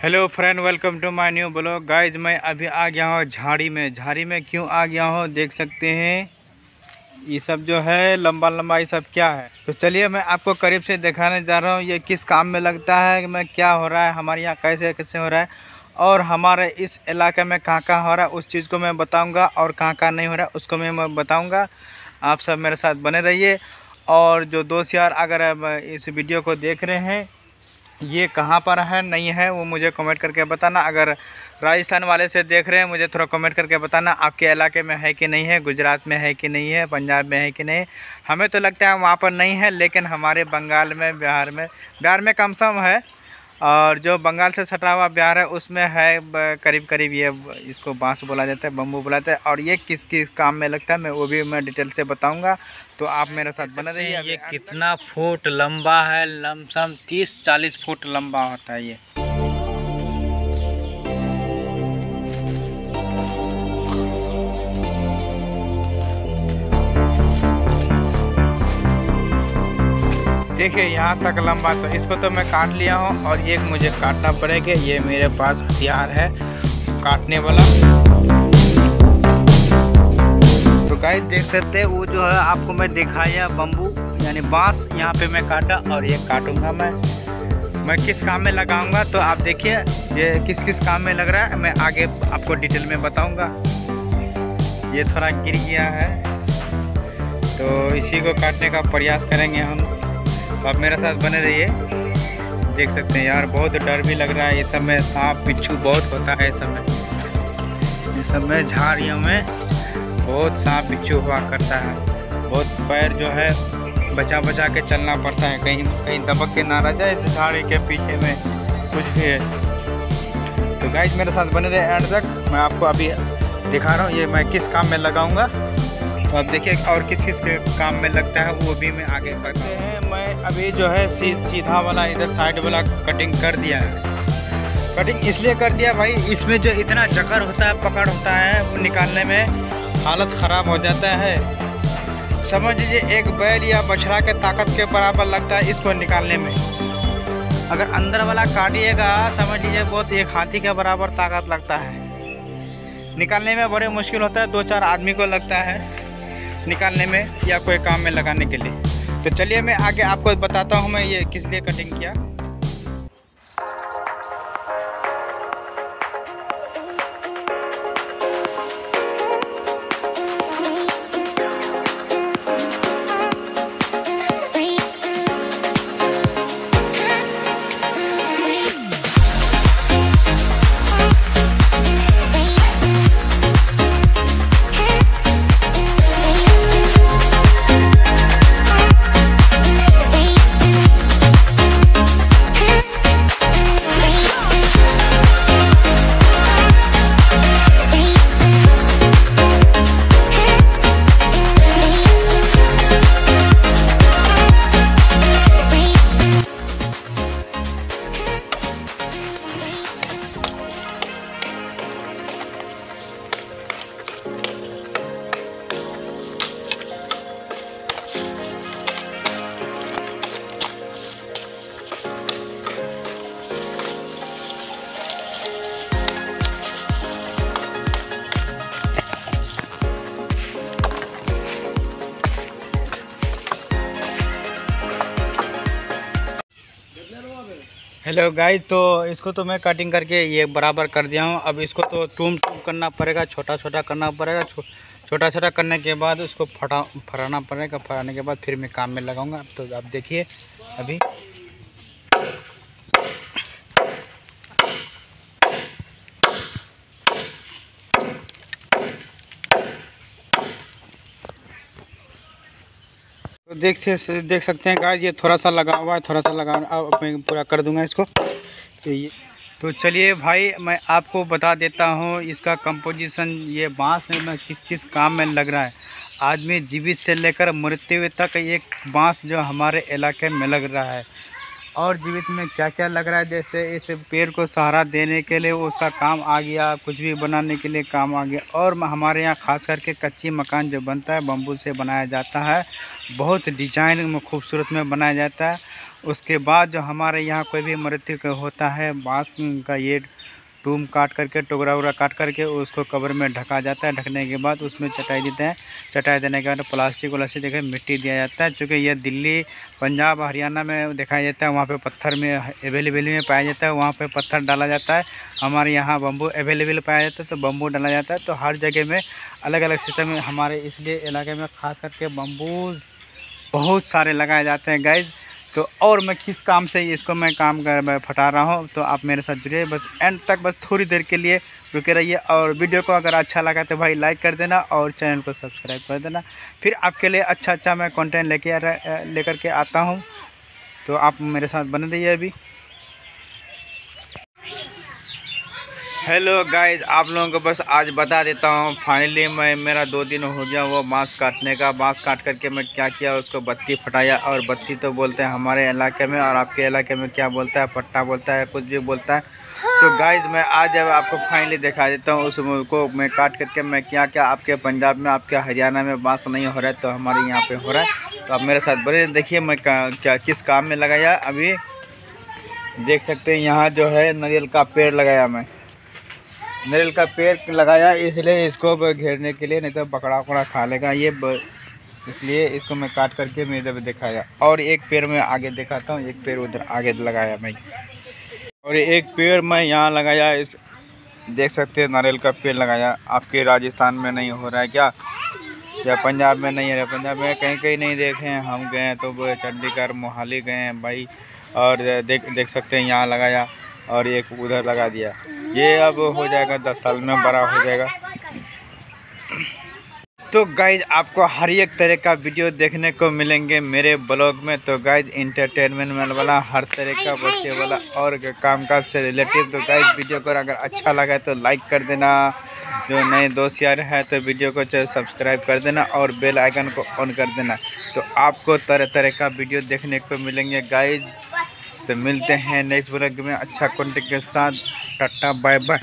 Hello friend welcome to my new blog guys मैं अभी आ गया हूँ झाड़ी में। झाड़ी में क्यों आ गया हूँ? देख सकते हैं। ये सब जो है, लंबा लंबा ये सब क्या है? तो चलिए, मैं आपको करीब से दिखाने जा रहा हूँ, ये किस काम में लगता है, मैं क्या हो रहा है, हमारे यहाँ कैसे कैसे हो रहा है, और हमारे इस इलाके में कहाँ कहाँ हो रहा है, उस चीज़ को मैं बताऊँगा, और कहाँ कहाँ नहीं हो रहा है उसको मैं मैं बताऊँगा। आप सब मेरे साथ बने रहिए, और जो दोस्त यार, अगर इस वीडियो को देख रहे हैं ये कहाँ पर है? नहीं है, वो मुझे कमेंट करके बताना। अगर राजस्थान वाले से देख रहे हैं, मुझे थोड़ा कमेंट करके बताना, आपके इलाके में है कि नहीं है, गुजरात में है कि नहीं है, पंजाब में है कि नहीं हमें तो लगता है वहाँ पर नहीं है, लेकिन हमारे बंगाल में, बिहार में बिहार में कम सम है। और जो बंगाल से सटा हुआ बिहार है उसमें है करीब करीब ये इसको बाँस बोला जाता है बम्बू बोला जाता है। और ये किस किस काम में लगता है मैं वो भी मैं डिटेल से बताऊँगा। तो आप मेरे साथ बने रहिए ये कितना फुट लंबा है लमसम तीस चालीस फुट लंबा होता है ये। देखिए, यहाँ तक लंबा तो इसको तो मैं काट लिया हूँ और एक मुझे काटना पड़ेगा। ये मेरे पास हथियार है, काटने वाला। तो गाइस देख सकते हैं, वो जो है आपको मैं दिखाया बम्बू यानी बाँस, यहाँ पे मैं काटा और ये काटूँगा मैं। मैं किस काम में लगाऊँगा तो आप देखिए, ये किस किस काम में लग रहा है, मैं आगे आपको डिटेल में बताऊँगा। ये थोड़ा गिर गया है तो इसी को काटने का प्रयास करेंगे हम। आप मेरे साथ बने रहिए। देख सकते हैं यार, बहुत डर भी लग रहा है। ये सब में सांप, बिच्छू बहुत होता है इस समय इस में झाड़ियों में बहुत सांप, बिच्छू हुआ करता है। बहुत पैर जो है बचा बचा के चलना पड़ता है। कहीं कहीं दबक के ना रह जाए इस झाड़ी के पीछे में। कुछ भी है। तो गाइज़ मेरे साथ बने रहे एंड तक मैं आपको अभी दिखा रहा हूँ, ये मैं किस काम में लगाऊँगा। तो आप देखिए और किस किस के काम में लगता है वो भी मैं आगे करते हैं। मैं अभी जो है सी, सीधा वाला इधर साइड वाला कटिंग कर दिया है। कटिंग इसलिए कर दिया भाई इसमें जो इतना जकड़ होता है पकड़ होता है वो निकालने में हालत ख़राब हो जाता है। समझ लीजिए एक बैल या बछड़ा के ताकत के बराबर लगता है इसको निकालने में। अगर अंदर वाला काटिएगा समझ लीजिए बहुत एक हाथी के बराबर ताकत लगता है। निकालने में बड़े मुश्किल होता है दो चार आदमी को लगता है। निकालने में या कोई काम में लगाने के लिए। तो चलिए मैं आगे आपको बताता हूँ मैं ये किस लिए कटिंग किया। हेलो गाइस तो इसको तो मैं कटिंग करके ये बराबर कर दिया हूँ। अब इसको तो टूम टूम करना पड़ेगा, छोटा छोटा करना पड़ेगा छोटा छोटा करने के बाद उसको फटा फराना पड़ेगा, फराने के बाद फिर मैं काम में लगाऊँगा। तो आप देखिए, अभी तो देख देख सकते हैं गाय ये थोड़ा सा लगा हुआ है, थोड़ा सा लगा अब मैं पूरा कर दूँगा इसको। तो ये तो चलिए भाई, मैं आपको बता देता हूँ, इसका कंपोजिशन ये बाँस में किस किस काम में लग रहा है। आदमी जीवित से लेकर मृत्यु तक एक बाँस जो हमारे इलाके में लग रहा है। और जीवित में क्या क्या लग रहा है? जैसे इस पेड़ को सहारा देने के लिए उसका काम आ गया, कुछ भी बनाने के लिए काम आ गया। और हमारे यहाँ खास करके कच्ची मकान जो बनता है बम्बू से बनाया जाता है। बहुत डिज़ाइन में खूबसूरत में बनाया जाता है। उसके बाद जो हमारे यहाँ कोई भी मृत्यु होता है, बाँस का ये टूम काट करके, टुकड़ा उगड़ा काट करके उसको कवर में ढका जाता है। ढकने के बाद उसमें चटाई देते हैं। चटाई देने के बाद प्लास्टिक व्लास्टिक देखे मिट्टी दिया जाता है। चूँकि यह दिल्ली, पंजाब, हरियाणा में दिखाया जाता है, वहाँ पे पत्थर में अवेलेबल में पाया जाता है। वहाँ पे पत्थर डाला जाता है। हमारे यहाँ बम्बू अवेलेबल पाया जाता है तो बम्बू डाला जाता है। तो हर जगह में अलग अलग सिस्टम हमारे इसलिए इलाके में खास करके बम्बूज बहुत सारे लगाए जाते हैं। गाइज़ तो और मैं किस काम से इसको मैं काम कर फटा रहा हूँ तो आप मेरे साथ जुड़िए। बस एंड तक बस थोड़ी देर के लिए रुके रहिए और वीडियो को अगर अच्छा लगा तो भाई लाइक कर देना और चैनल को सब्सक्राइब कर देना। फिर आपके लिए अच्छा अच्छा मैं कंटेंट लेके लेकर के आता हूँ। तो आप मेरे साथ बने रहिए अभी। हेलो गाइज़ आप लोगों को बस आज बता देता हूँ। फाइनली मैं मेरा दो दिन हो गया वो बाँस काटने का। बाँस काट करके मैं क्या किया उसको बत्ती फटाया और बत्ती तो बोलते हैं हमारे इलाके में और आपके इलाके में क्या बोलता है? पट्टा बोलता है कुछ भी बोलता है। तो गाइज़ मैं आज अब आपको फाइनली दिखा देता हूँ उस को। मैं काट करके मैं क्या क्या आपके पंजाब में आपके हरियाणा में बाँस नहीं हो रहा है तो हमारे यहाँ पर हो रहा है। तो आप मेरे साथ बने देखिए मैं क्या किस काम में लगाया अभी। देख सकते हैं यहाँ जो है नारियल का पेड़ लगाया मैं। नारियल का पेड़ लगाया, इसलिए इसको घेरने के लिए, नहीं तो पकड़ा उकड़ा खा लेगा। ये इसलिए इसको मैं काट करके मैं इधर दिखाया। और एक पेड़ में आगे दिखाता हूँ, एक पेड़ उधर आगे लगाया मैं। और एक पेड़ मैं यहाँ लगाया, इस, देख सकते हैं, नारियल का पेड़ लगाया। आपके राजस्थान में नहीं हो रहा है क्या? या पंजाब में नहीं है पंजाब में कहीं कहीं नहीं देखे हैं। हम गए हैं तो चंडीगढ़, मोहाली गए हैं भाई। और देख देख सकते हैं, यहाँ लगाया। और एक उधर लगा दिया। ये अब हो जाएगा दस साल में बड़ा हो जाएगा। तो गाइज़ आपको हर एक तरह का वीडियो देखने को मिलेंगे मेरे ब्लॉग में। तो गाइज़ इंटरटेनमेंट वाला, हर तरह का बच्चे वाला और काम काज से रिलेटेड तो गाइज़ वीडियो को अगर अच्छा लगा तो लाइक कर देना। जो नए दोस्त यार है तो वीडियो को सब्सक्राइब कर देना और बेल आइकन को ऑन कर देना। तो आपको तरह तरह का वीडियो देखने को मिलेंगे गाइज़ तो मिलते हैं नेक्स्ट ब्लॉग में। अच्छा कॉन्टेक्ट के साथ टाटा बाय बाय